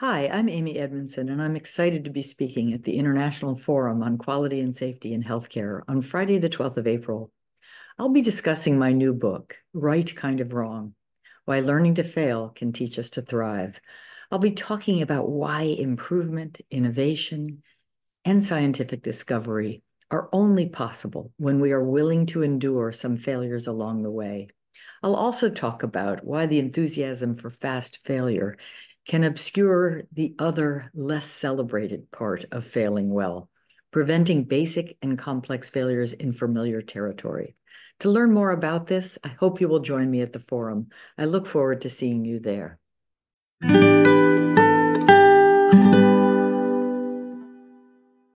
Hi, I'm Amy Edmondson, and I'm excited to be speaking at the International Forum on Quality and Safety in Healthcare on Friday, the 12th of April. I'll be discussing my new book, Right Kind of Wrong Why Learning to Fail Can Teach Us to Thrive. I'll be talking about why improvement, innovation, and scientific discovery are only possible when we are willing to endure some failures along the way. I'll also talk about why the enthusiasm for fast failure can obscure the other less celebrated part of failing well, preventing basic and complex failures in familiar territory. To learn more about this, I hope you will join me at the forum. I look forward to seeing you there.